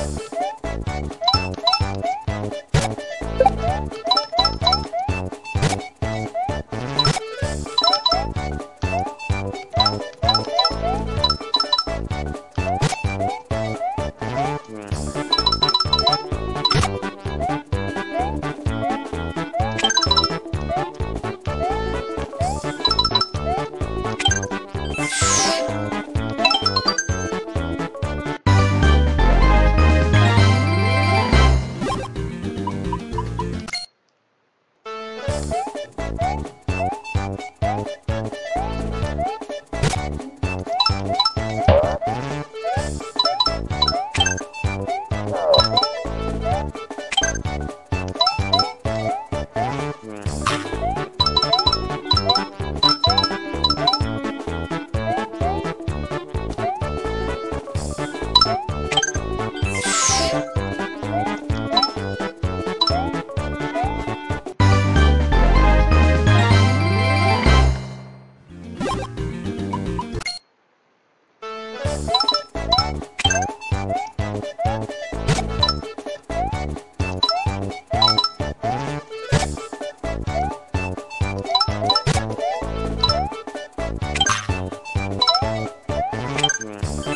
Yes. Right.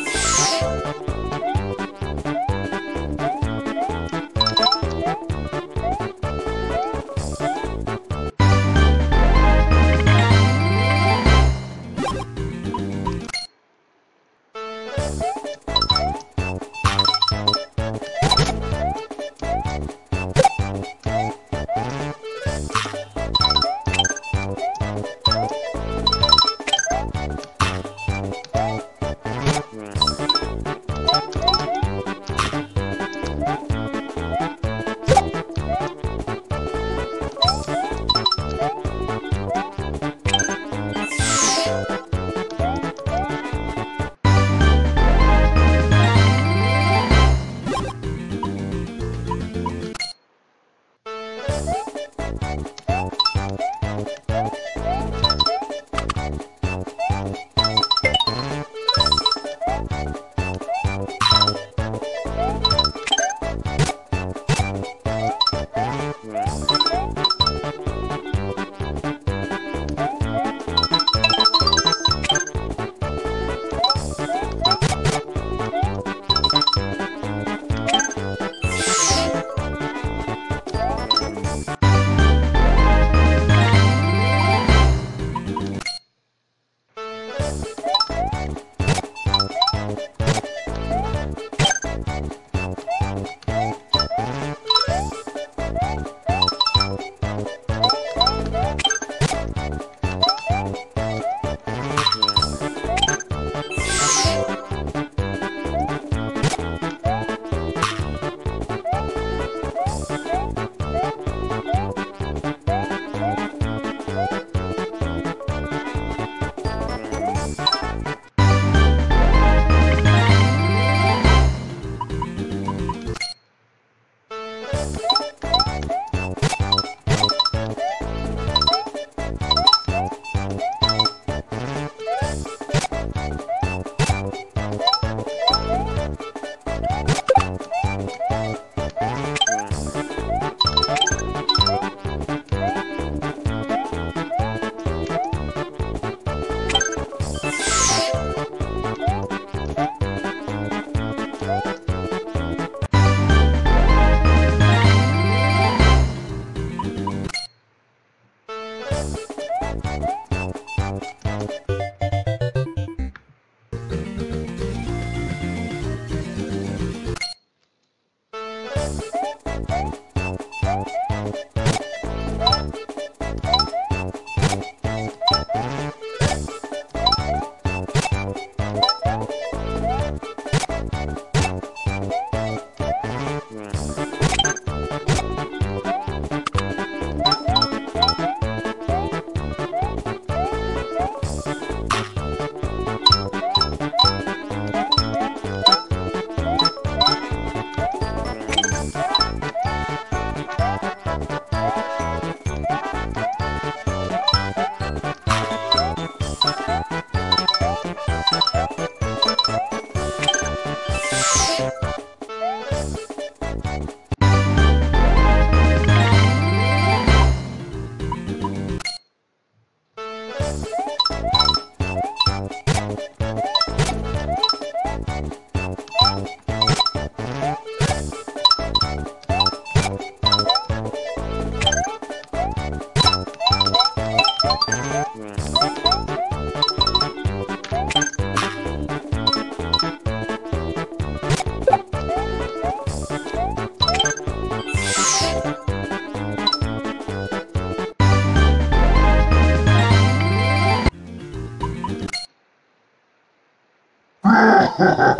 Ha ha ha!